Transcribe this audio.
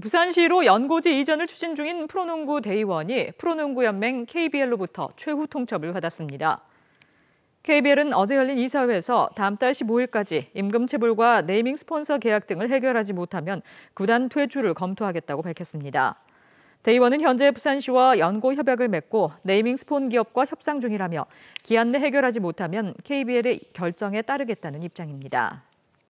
부산시로 연고지 이전을 추진 중인 프로농구 대의원이 프로농구연맹 KBL로부터 최후 통첩을 받았습니다. KBL은 어제 열린 이사회에서 다음 달 15일까지 임금 체불과 네이밍 스폰서 계약 등을 해결하지 못하면 구단 퇴출을 검토하겠다고 밝혔습니다. 대의원은 현재 부산시와 연고 협약을 맺고 네이밍 스폰 기업과 협상 중이라며 기한 내 해결하지 못하면 KBL의 결정에 따르겠다는 입장입니다.